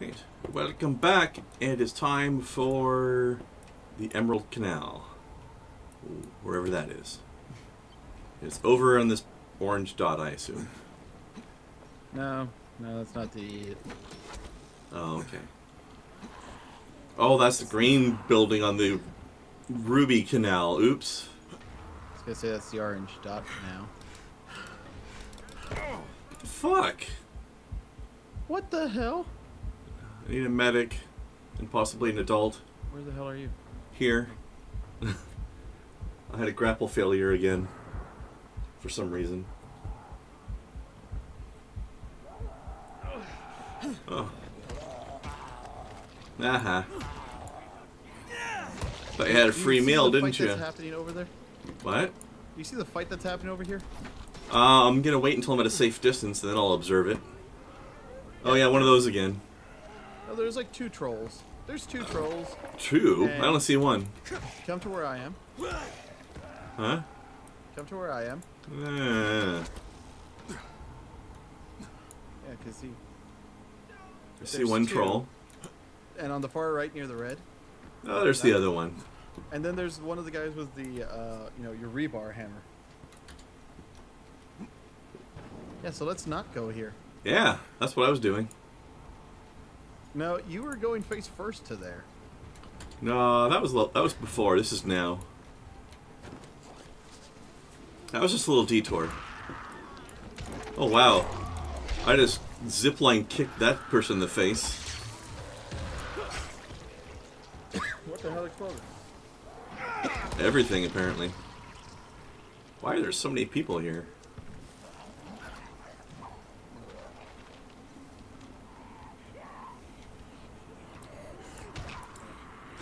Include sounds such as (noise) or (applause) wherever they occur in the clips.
Right. Welcome back. It is time for the Emerald Canal. Wherever that is. It's over on this orange dot, I assume. No, no, that's not the. Oh, okay. Oh, that's the green building on the Ruby Canal. Oops. I was gonna say that's the orange dot now. Fuck. What the hell? I need a medic and possibly an adult Where the hell are you? here. (laughs) I had a grapple failure again. For some reason. Oh. Uh-huh. Thought you had a free see meal, didn't you? That's happening over there. What? Do you see the fight that's happening over here? Uh, I'm gonna wait until I'm at a safe distance, and then I'll observe it. Oh yeah, one of those again. Oh, there's like two trolls. There's two trolls. Two? I only see one. Come to where I am. Huh? Come to where I am. Uh, Yeah, cause he. I see one two. troll. And on the far right near the red. Oh, there's the other one. And then there's one of the guys with the, uh, you know, your rebar hammer. Yeah, so let's not go here. Yeah, that's what I was doing. No, you were going face first to there. No, that was that was before. This is now. That was just a little detour. Oh wow! I just zipline kicked that person in the face. What the hell exploded? Everything apparently. Why are there so many people here?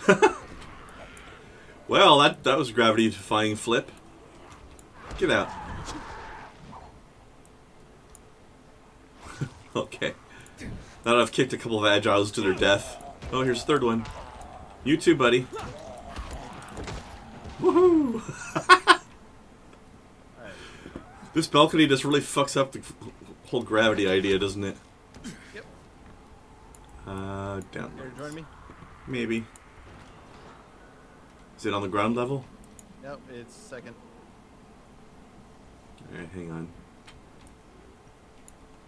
(laughs) well, that that was gravity defying flip. Get out. (laughs) okay. Now that I've kicked a couple of agiles to their death. Oh, here's the third one. You too, buddy. Woohoo! (laughs) this balcony just really fucks up the whole gravity idea, doesn't it? Yep. Uh, down. Here, join me. Maybe. Is it on the ground level? Nope, it's second. Alright, hang on.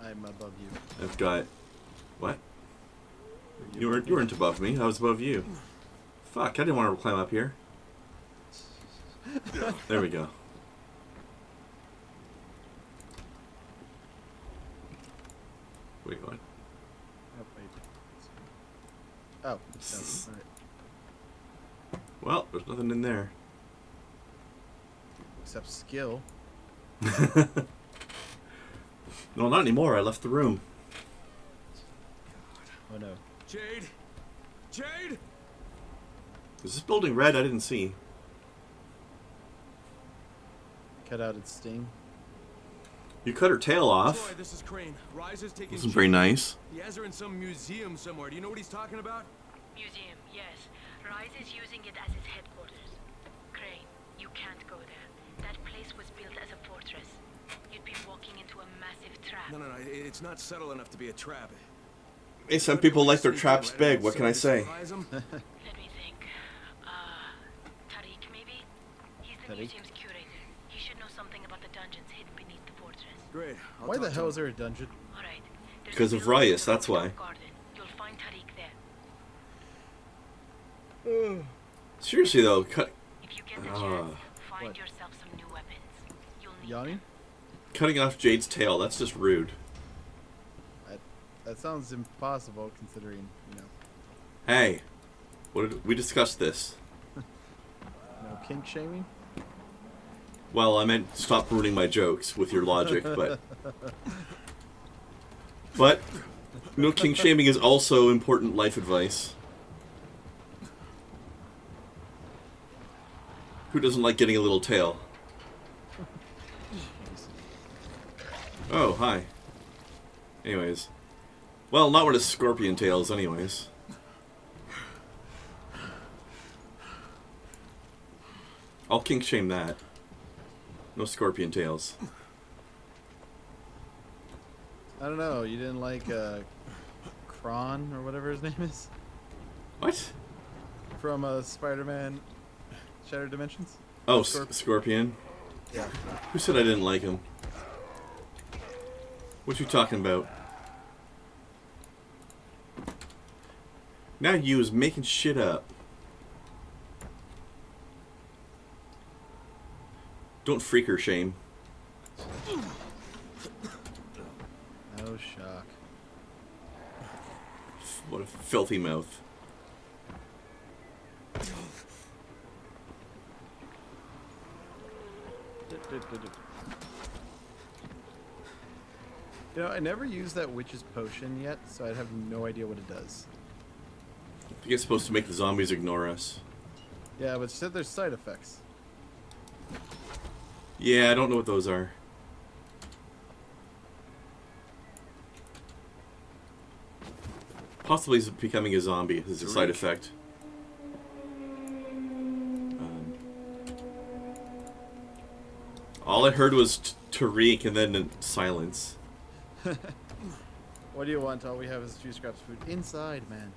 I'm above you. I've got. What? You weren't, you weren't above me. I was above you. Fuck, I didn't want to climb up here. (laughs) There we go. Wait, what? Oh, wait. Oh, no. (laughs) Alright. Well, there's nothing in there. Except skill. (laughs) No, not anymore. I left the room. Oh no. Jade! Jade! Is this building red? I didn't see. Cut out its sting. You cut her tail Troy, off. this is Crane. Rais is taking. Wasn't very nice. He has her in some museum somewhere. Do you know what he's talking about? Museum, yes. Rais is using it as its headquarters. Crane, you can't go there. That place was built as a fortress. You'd be walking into a massive trap. No, no, no. It's not subtle enough to be a trap. Hey, some people like their traps big. What can I say? Let me think. Uh, Tariq, maybe? He's the Tariq? museum's curator. He should know something about the dungeons hidden beneath the fortress. Great. I'll Why the hell is there a dungeon? All right. Because a of building Rais, that's why. Garden. You'll find Tariq there. (sighs) Seriously though, cut, If you get the Ah. chance, find What? yourself some new weapons. You'll need Yanni? them. cutting off Jade's tail—that's just rude. That, that sounds impossible considering, you know, Hey, what did, we discussed this. (laughs) no kink shaming. Well, I meant stop ruining my jokes with your logic, but (laughs) but no king shaming is also important life advice. Who doesn't like getting a little tail? Oh, hi. Anyways. Well, not what a scorpion tails, anyways. I'll kink shame that. No scorpion tails. I don't know. You didn't like uh, Tron or whatever his (laughs) name is What? from uh, Spider-Man Shattered Dimensions. Oh, Scorp- Scorpion. Yeah. Who said I didn't like him? What you talking about? Now you is making shit up. Don't freak her shame. No oh, shock. What a filthy mouth. You know, I never used that witch's potion yet, so I'd have no idea what it does. I think it's supposed to make the zombies ignore us. Yeah, but it said there's side effects. Yeah, I don't know what those are. Possibly he's becoming a zombie is a side effect. All I heard was Tariq and then uh, silence. (laughs) What do you want? All we have is a few scraps of food inside, man.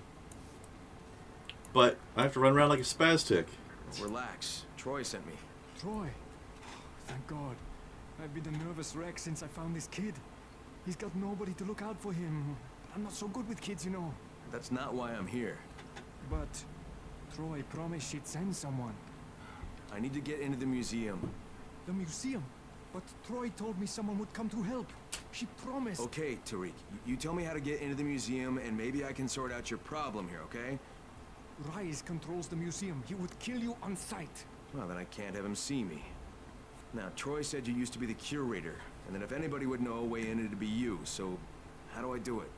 But I have to run around like a spastic. Relax. Troy sent me. Troy. Thank God. I've been a nervous wreck since I found this kid. He's got nobody to look out for him. I'm not so good with kids, you know. That's not why I'm here. But Troy promised she'd send someone. I need to get into the museum. The museum. But Troy told me someone would come to help. She promised. Okay, Tariq. You tell me how to get into the museum, and maybe I can sort out your problem here, okay? Rais controls the museum. He would kill you on sight. Well, then I can't have him see me. Now, Troy said you used to be the curator, and that if anybody would know a way in, it'd be you, so how do I do it?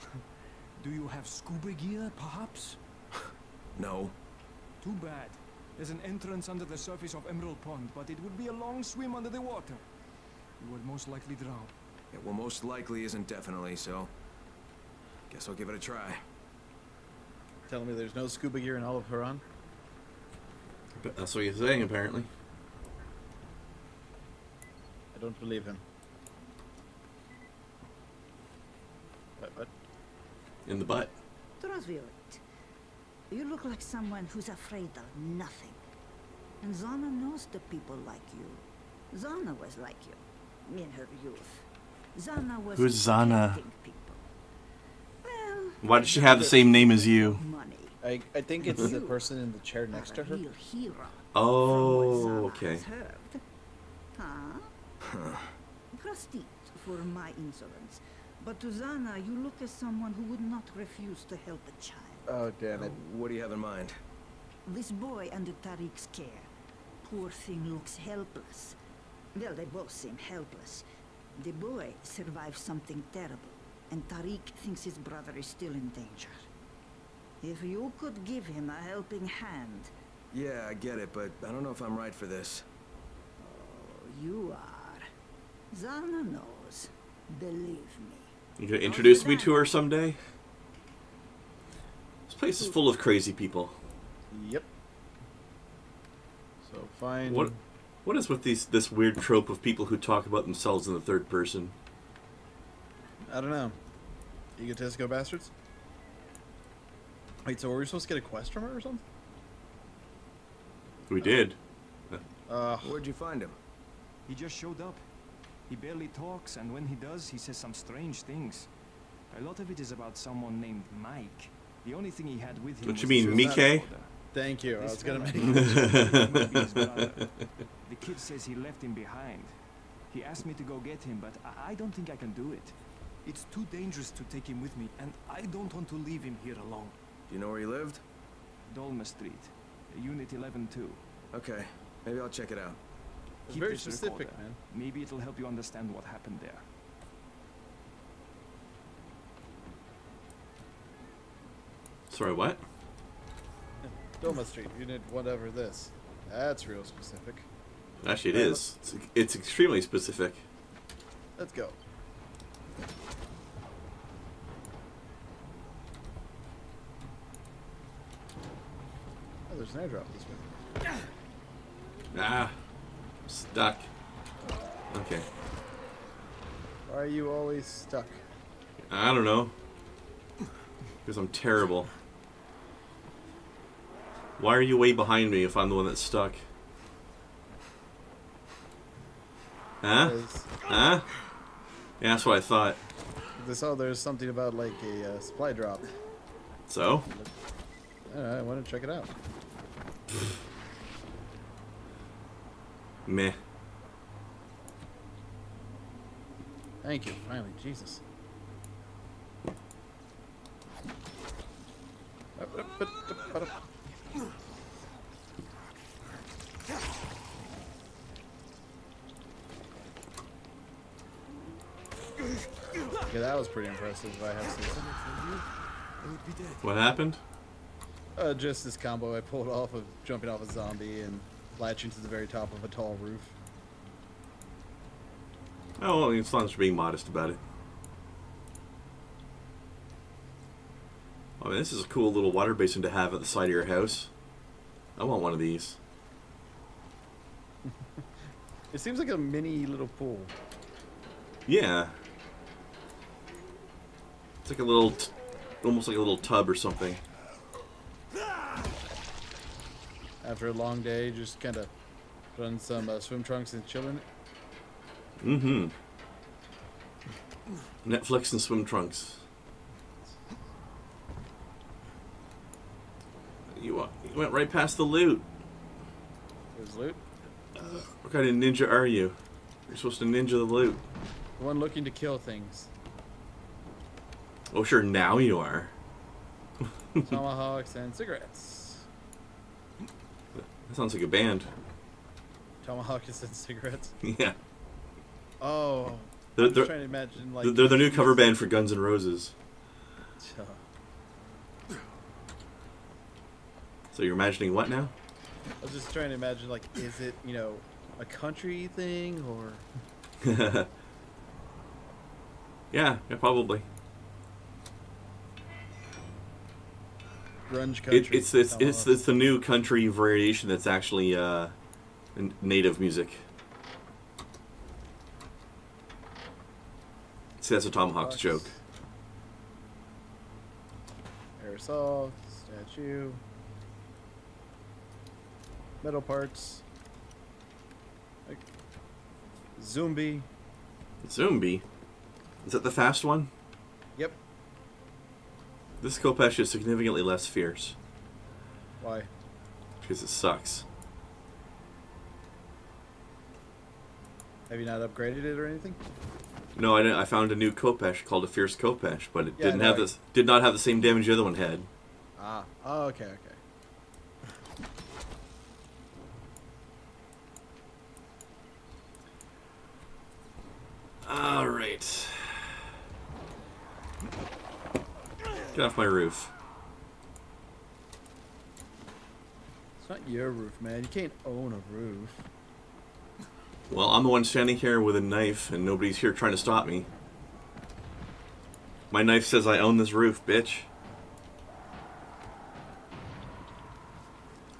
(laughs) Do you have scuba gear, perhaps? No. Too bad. There's an entrance under the surface of Emerald Pond, but it would be a long swim under the water. You would most likely drown. Yeah, well, most likely isn't definitely, so... Guess I'll give it a try. Telling me there's no scuba gear in all of Harran? But that's what you're saying, apparently. I don't believe him. What? What? In the butt. Trosviolet, you look like someone who's afraid of nothing. And Zana knows the people like you. Zana was like you in her youth. Zana was Who's Zana? people. Well, Why does she have the same name as you? money. I, I think it's the person in the chair next to her. hero. Oh, from what oh, Zana okay. has. Huh? (laughs) Proceed for my insolence. But to Zana, you look as someone who would not refuse to help a child. Oh, damn it. what do you have in mind? This boy under Tariq's care. Poor thing looks helpless. Well, they both seem helpless. The boy survived something terrible, and Tariq thinks his brother is still in danger. If you could give him a helping hand, Yeah, I get it, but I don't know if I'm right for this. Oh, you are. Zana knows. Believe me. You gonna introduce me to her someday? This place is full of crazy people. Yep. So fine. What what is with these this weird trope of people who talk about themselves in the third person? I don't know. Egotistical bastards? Wait, so were we supposed to get a quest from her or something? We did. Uh, Where'd you find him? He just showed up. He barely talks, and when he does, he says some strange things. A lot of it is about someone named Mike. The only thing he had with him Don't you mean his Mike? thank you. I was gonna (laughs) make. might be his (laughs) brother. The kid says he left him behind. He asked me to go get him, but I, I don't think I can do it. It's too dangerous to take him with me, and I don't want to leave him here alone. Do you know where he lived? Dolma Street, Unit 11-2. Okay, maybe I'll check it out. Keep very this specific, recorder. man. Maybe it'll help you understand what happened there. Sorry, what? Doma Street, unit whatever this. That's real specific. Actually, it is. It's, it's extremely specific. Let's go. Oh, there's an airdrop this way. Ah, stuck. Okay, Why are you always stuck? I don't know. Because I'm terrible. Why are you way behind me if I'm the one that's stuck? Huh? Huh? Yeah, that's what I thought. they saw there's something about like a uh, supply drop. So? I know, I want to check it out. Meh. Thank you. Finally, Jesus. (laughs) that was pretty impressive. If I have to say. I would be dead. What happened? Uh, just this combo I pulled off of jumping off a zombie and latching to the very top of a tall roof. Oh, well, as long as you're being modest about it. I mean, this is a cool little water basin to have at the side of your house. I want one of these. (laughs) It seems like a mini little pool. Yeah. It's like a little, almost like a little tub or something. After a long day, just kind of put on some uh, swim trunks and chill in it. Mm-hmm. Netflix and swim trunks. You, you went right past the loot. There's loot. What kind of ninja are you? You're supposed to ninja the loot. The one looking to kill things. Oh, sure, now you are. Tomahawks and cigarettes. That sounds like a band. Tomahawks and cigarettes. (laughs) yeah. Oh, They're, I'm they're, trying to imagine like they're the new cover band for Guns N' Roses. (sighs) So you're imagining what now? I was just trying to imagine like, is it you know a country thing or (laughs) yeah, yeah, probably. Grunge country? It, it's, it's, it's, it's the new country variation that's actually uh, native music. See, that's a Tomahawks joke. Aerosol, statue, metal parts, like zombie. Zombie. Is that the fast one? This Khopesh is significantly less fierce Why? because it sucks. Have you not upgraded it or anything? No, I, didn't, I found a new Khopesh called a Fierce Khopesh, but it Yeah, didn't no, have I- this. Did not have the same damage the other one had. Ah. Oh, okay, okay. All right. Get off my roof. It's not your roof, man. You can't own a roof. Well, I'm the one standing here with a knife, and nobody's here trying to stop me. My knife says I own this roof, bitch.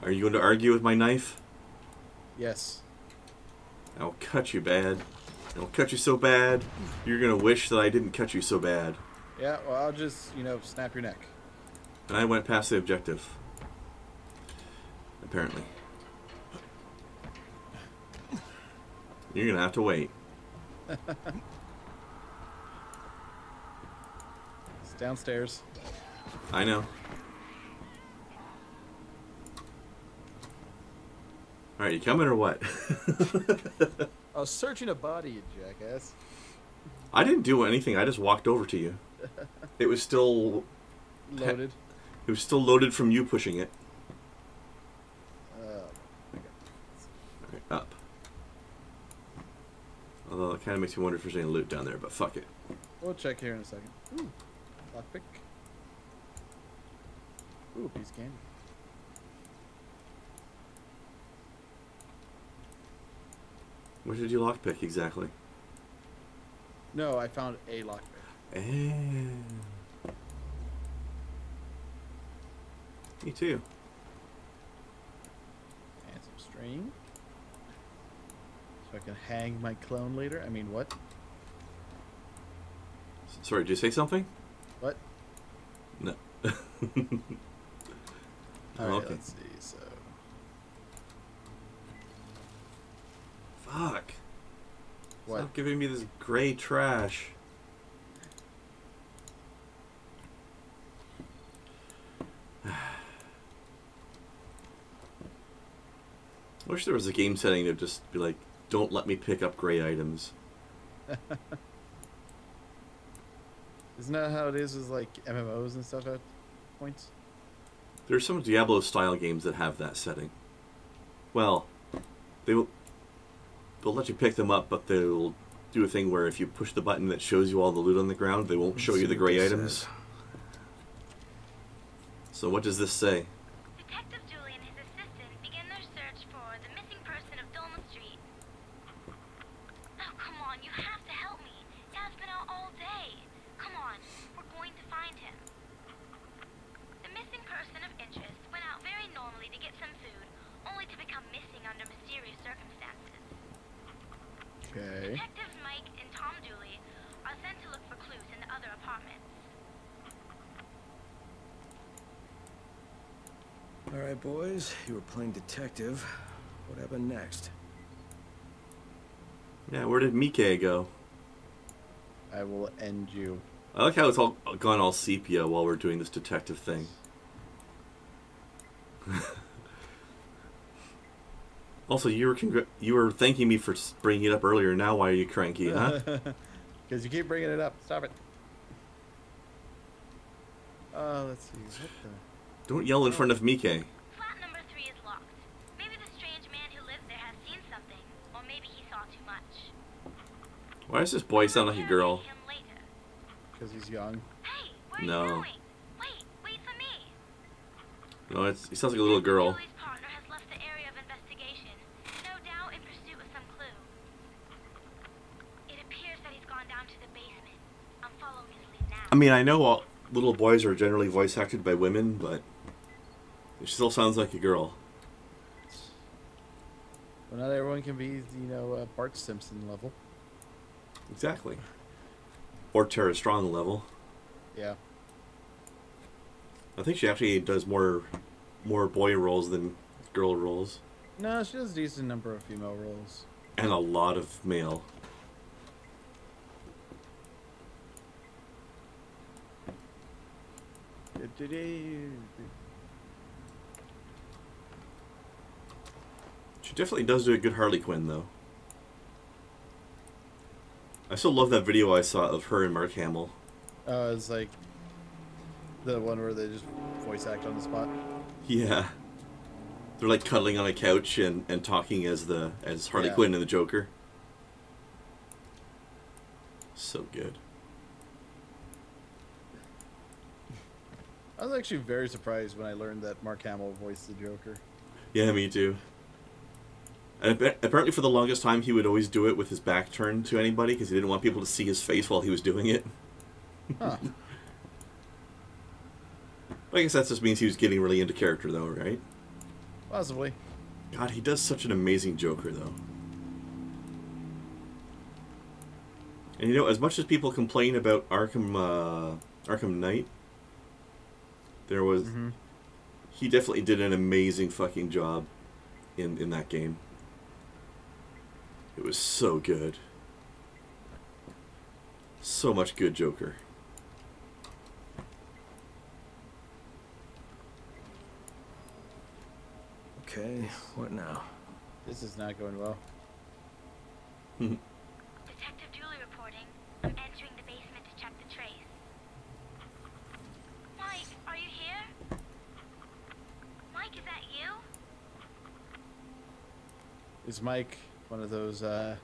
Are you going to argue with my knife? Yes. I'll cut you bad. I'll cut you so bad, you're going to wish that I didn't cut you so bad. Yeah. Well, I'll just you know snap your neck. And I went past the objective. Apparently. You're going to have to wait. It's downstairs. I know. Alright, you coming or what? (laughs) I was searching a body, you jackass. I didn't do anything. I just walked over to you. (laughs) It was still Loaded. it was still loaded from you pushing it. Uh, Okay, up. Although it kind of makes me wonder if there's any loot down there, but fuck it. we'll check here in a second. Ooh, lockpick. Ooh, piece of candy. What did you lockpick exactly? No, I found a lockpick. Eh. Me too. And some string. So I can hang my clone later. I mean, what? Sorry, did you say something? What? No. (laughs) All right, okay. let's see. So Fuck. what? Stop giving me this gray trash. Wish there was a game setting to just be like, don't let me pick up gray items. (laughs) Isn't that how it is with like MMOs and stuff at points? There's some Diablo style games that have that setting. Well, they will they'll let you pick them up, but they'll do a thing where if you push the button that shows you all the loot on the ground, they won't show Let's you the gray items. says. So what does this say? Detective Julie and his assistant begin their search for the missing person of Dolma Street. Oh, come on, you have to help me. Dad's been out all day. Come on, we're going to find him. The missing person of interest went out very normally to get some food, only to become missing under mysterious circumstances. Okay. Detectives Mike and Tom Dooley are sent to look for clues in the other apartments. All right, boys. You were playing detective. What happened next? Yeah, where did Mike go? I will end you. I like how it's all gone all sepia while we're doing this detective thing. (laughs) also, you were congr- you were thanking me for bringing it up earlier. Now, why are you cranky, huh? (laughs) Because you keep bringing it up. Stop it. Uh, let's see. What the? Don't yell in front of Mike. Flat number three is locked. Maybe the strange man who lives there has seen something, or maybe he saw too much. Why does this boy sound like a girl? Because he's young. Hey, No. you? Wait, wait for me. No, it's, he sounds like a little girl. Julie's partner has left the area of investigation, no doubt in pursuit of some clue. It appears that he's gone down to the basement. I'm following his lead now. I mean, I know all little boys are generally voice acted by women, but it still sounds like a girl. Well, not everyone can be, you know, uh, Bart Simpson level. Exactly. Or Tara Strong level. Yeah. I think she actually does more more boy roles than girl roles, No, she does a decent number of female roles. and a lot of male. She definitely does do a good Harley Quinn, though. I still love that video I saw of her and Mark Hamill. Uh, it's like the one where they just voice act on the spot. Yeah. They're like cuddling on a couch and, and talking as the as Harley Yeah. Quinn and the Joker. So good. I was actually very surprised when I learned that Mark Hamill voiced the Joker. Yeah, me too. And apparently, for the longest time, he would always do it with his back turned to anybody because he didn't want people to see his face while he was doing it. Huh. (laughs) I guess that just means he was getting really into character, though, right? Possibly. God, he does such an amazing Joker, though. And you know, as much as people complain about Arkham, uh, Arkham Knight, there was Mhm. he definitely did an amazing fucking job in in that game. It was so good. So much good Joker. Okay, what now? This is not going well. Detective Julie reporting. I'm entering the basement to check the trace. Mike, are you here? Mike, is that you? Is Mike one of those, uh...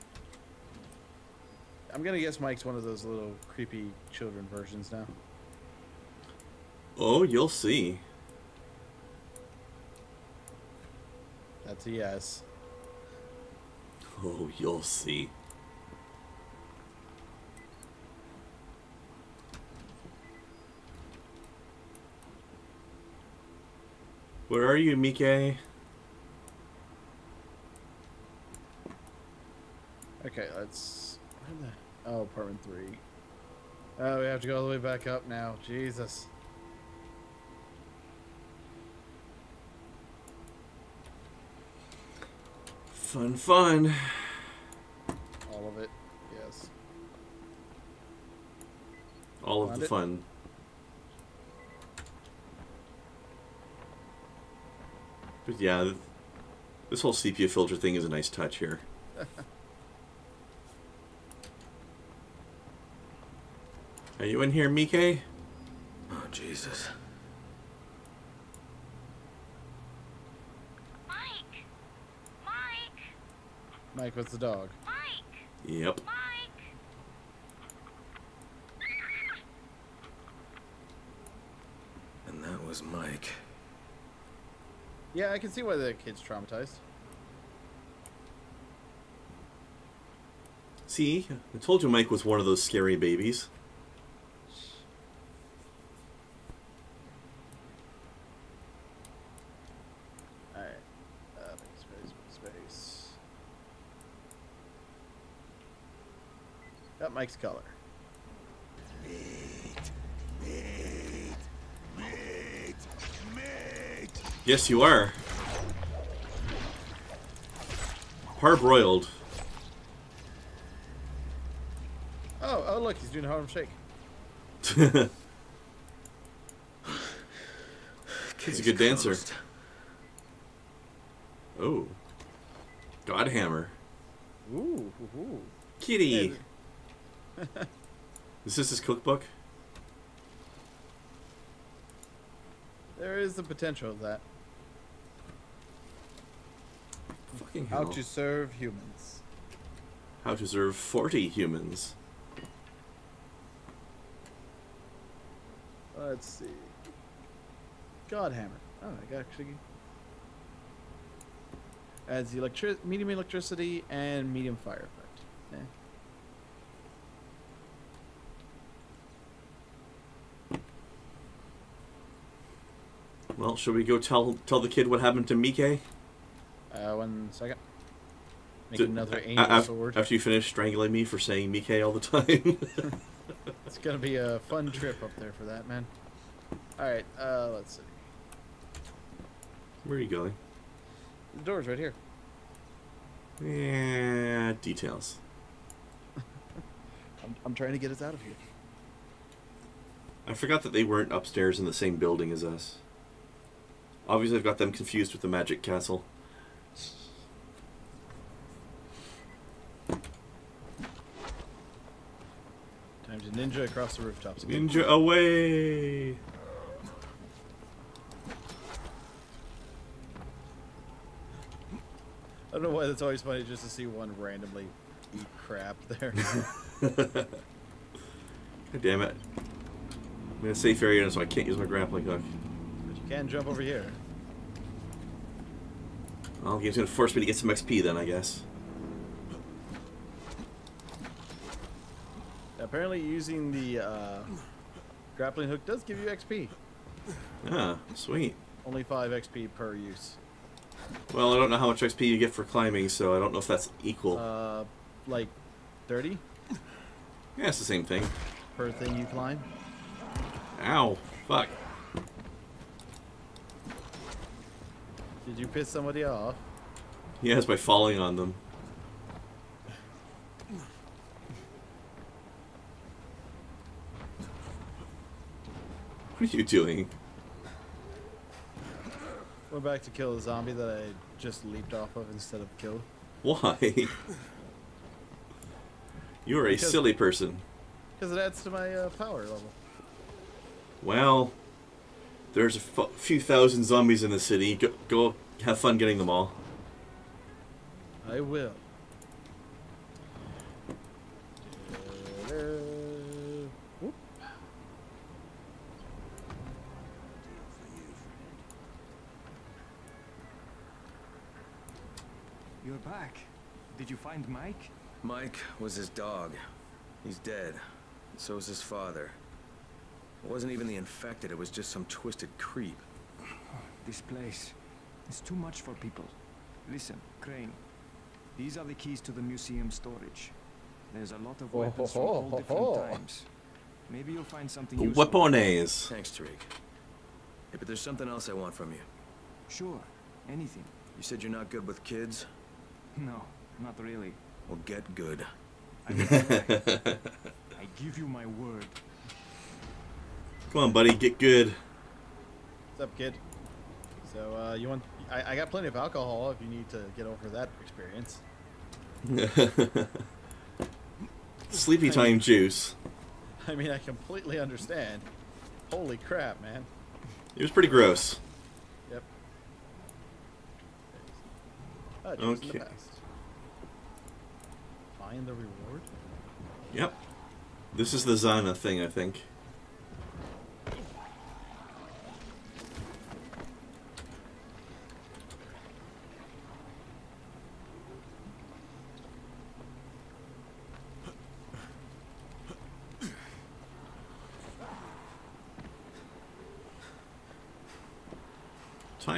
I'm gonna guess Mike's one of those little creepy children versions now. Oh, you'll see. That's a yes. Oh, you'll see. Where are you, Mike? oh apartment three. Oh, we have to go all the way back up now. Jesus. Fun, fun. All of it, yes. All Found of the it. fun. But yeah, this whole sepia filter thing is a nice touch here. (laughs) Are you in here, Mike? Oh, Jesus. Mike! Mike! Mike, what's the dog? Mike! Yep. Mike! And that was Mike. Yeah, I can see why the kid's traumatized. See, I told you Mike was one of those scary babies. Alright. Uh, make space, make space. Got Mike's color. Yes, you are. Hard-broiled. Oh, oh look, he's doing a Harlem Shake. (laughs) He's a good dancer. Oh. Godhammer. Ooh, ooh, ooh. Kitty. (laughs) Is this his cookbook? There is the potential of that. Fucking hell. How to serve humans. How to serve 40 humans. Let's see. Godhammer. Oh, I got actually adds the electric medium electricity and medium fire effect. Eh. Well, should we go tell tell the kid what happened to Mike? Uh, one second. Make another angel af- sword. After you finish strangling me for saying Mike all the time. (laughs) It's gonna be a fun trip up there for that, man. All right. Uh, let's see. Where are you going? The door's right here. Yeah, details. (laughs) I'm, I'm trying to get us out of here. I forgot that they weren't upstairs in the same building as us. Obviously, I've got them confused with the Magic Castle. Time to ninja across the rooftops again. Ninja away! I don't know why that's always funny just to see one randomly eat crap there. (laughs) God damn it. I'm in a safe area, so I can't use my grappling hook. Can jump over here. Well, the game's gonna force me to get some XP then, I guess. Apparently, using the uh, grappling hook does give you XP. Ah, sweet. Only 5 XP per use. Well, I don't know how much XP you get for climbing, so I don't know if that's equal. Uh, like 30 yeah, it's the same thing. per thing you climb. Ow. Fuck. Did you piss somebody off? Yes, by falling on them. What are you doing? Went back to kill a zombie that I just leaped off of instead of kill. Why? You are a Because- silly person. Because it adds to my uh, power level. Well, there's a f- few thousand zombies in the city. Go, go have fun getting them all. I will. You're back. Did you find Mike? Mike was his dog. He's dead. So is his father. It wasn't even the infected, it was just some twisted creep. This place. is too much for people. Listen, Crane. These are the keys to the museum storage. There's a lot of Oh, weapons from all ho, different ho. times. Maybe you'll find something useful. Weapones. Thanks, Tariq. Hey, but there's something else I want from you. Sure. Anything. You said you're not good with kids? No, not really. Well, get good. I, (laughs) I give you my word. Come on, buddy, get good. What's up, kid? So, uh, you want? I, I got plenty of alcohol if you need to get over that experience. (laughs) Sleepy time juice. (laughs) I mean, I completely understand. Holy crap, man. It was pretty gross. Yep. Jews in the Okay. Find the reward. Yep. This is the Zana thing, I think.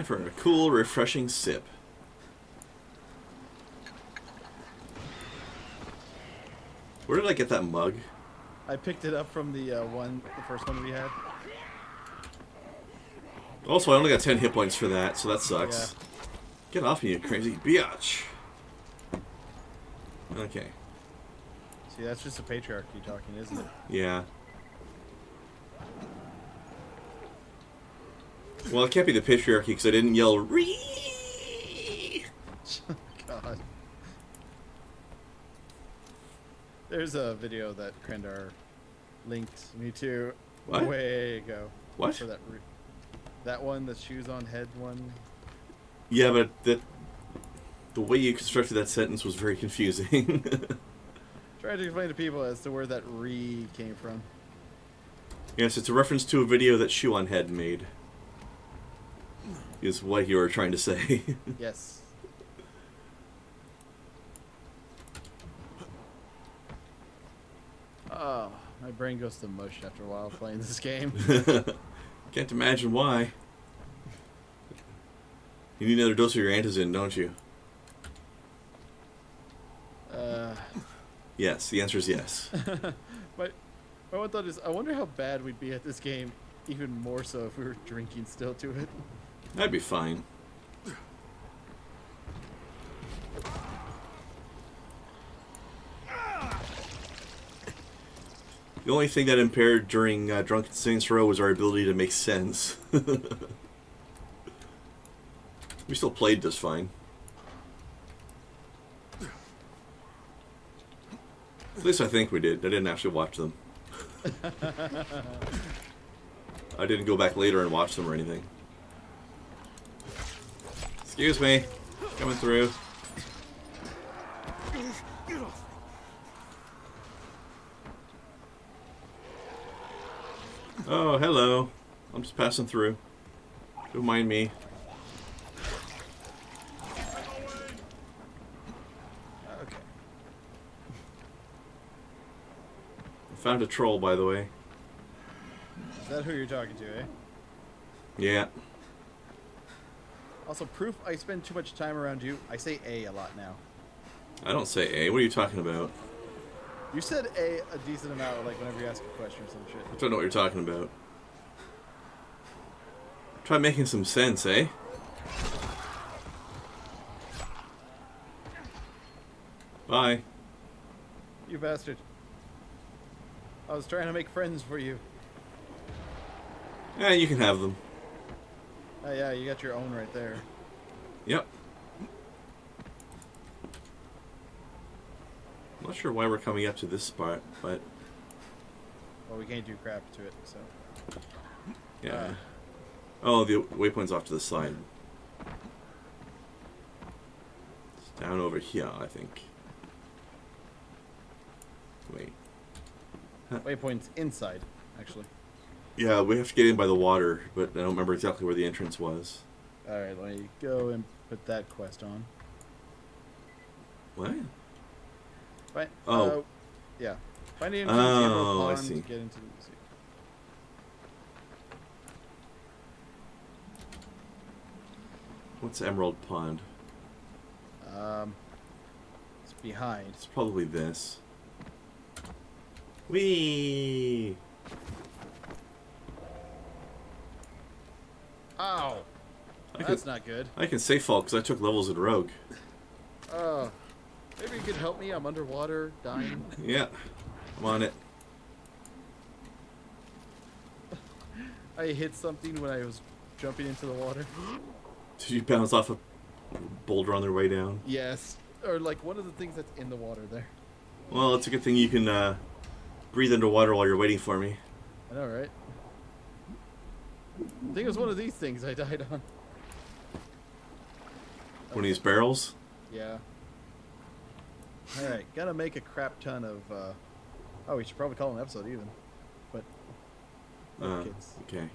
For a cool, refreshing sip. Where did I get that mug? I picked it up from the uh, one, the first one we had. Also, I only got 10 hit points for that, so that sucks. Get off me, you crazy biatch. Okay. See, that's just a patriarchy talking, isn't it? Yeah. Well, it can't be the patriarchy because I didn't yell "Ree." (laughs) God. There's a video that Krendar linked me to What? way ago. What? For that, that one, the shoes on head one. Yeah, but that the way you constructed that sentence was very confusing. (laughs) Trying to explain to people as to where that re came from. yes, it's a reference to a video that Shoe on Head made. Is what you were trying to say. (laughs) Yes. Oh, my brain goes to mush after a while playing this game. (laughs) Can't imagine why. You need another dose of your antizin, don't you? Uh, Yes, the answer is yes. (laughs) my, my one thought is, I wonder how bad we'd be at this game, even more so if we were drinking still to it. That'd be fine. The only thing that impaired during uh, Drunken Saints Row was our ability to make sense. (laughs) we still played just fine. At least I think we did. I didn't actually watch them. (laughs) I didn't go back later and watch them or anything. Excuse me. Coming through. Oh, hello. I'm just passing through. Don't mind me. Okay. I found a troll, by the way. Is that who you're talking to, eh? Yeah. Also, proof I spend too much time around you. I say A a lot now. I don't say A. What are you talking about? You said A a decent amount, like whenever you ask a question or some shit. I don't know what you're talking about. Try making some sense, eh? Bye. You bastard. I was trying to make friends for you. Yeah, you can have them. Oh yeah, you got your own right there. Yep. I'm not sure why we're coming up to this spot, but Well, we can't do crap to it, so. yeah. Uh. Oh, the waypoint's off to the side. It's down over here, I think. Wait. Waypoint's inside, actually. Yeah, we have to get in by the water, but I don't remember exactly where the entrance was. Alright, let me go and put that quest on. What? Right. Oh. Uh, yeah. Find the Oh, entrance Emerald I Pond see. to get into the museum. What's Emerald Pond? Um, it's behind. It's probably this. Whee! Ow! I That's could, not good. I can say fault because I took levels in Rogue. Oh, maybe you could help me. I'm underwater, dying. (laughs) Yeah, I'm on it. (laughs) I hit something when I was jumping into the water. (gasps) Did you bounce off a boulder on their way down? Yes, or like one of the things that's in the water there. Well, it's a good thing you can uh, breathe underwater while you're waiting for me. I know, right? I think it was one of these things I died on. One of these barrels? Yeah. All right, gotta make a crap ton of. Uh... Oh, we should probably call it an episode even. But Uh, okay.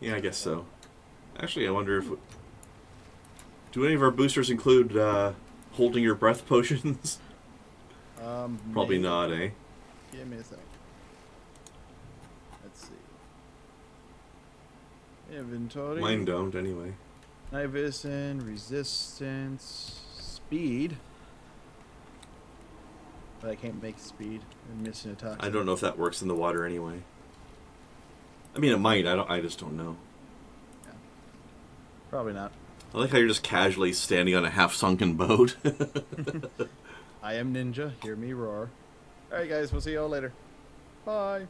Yeah, I guess so. Actually, I wonder if. Do any of our boosters include uh, holding your breath (laughs) potions? Um, Probably maybe. not, eh? Give me a sec. Let's see. Inventory. Mine don't, anyway. Night vision, resistance, speed. But I can't make speed. I'm missing a toxin. I don't know if that works in the water anyway. I mean, it might. I don't. I just don't know. Probably not. I like how you're just casually standing on a half-sunken boat. (laughs) (laughs) I am Ninja. Hear me roar. Alright, guys. We'll see y'all later. Bye.